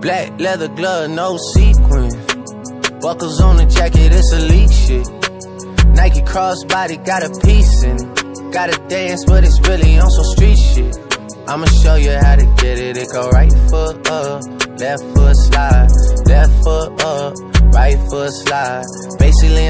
Black leather glove, no sequins. Buckles on the jacket, it's elite shit. Nike crossbody got a piece in. Gotta dance, but it's really on some street shit. I'ma show you how to get it. It go right foot up, left foot slide, left foot up, right foot slide. Basically, I'm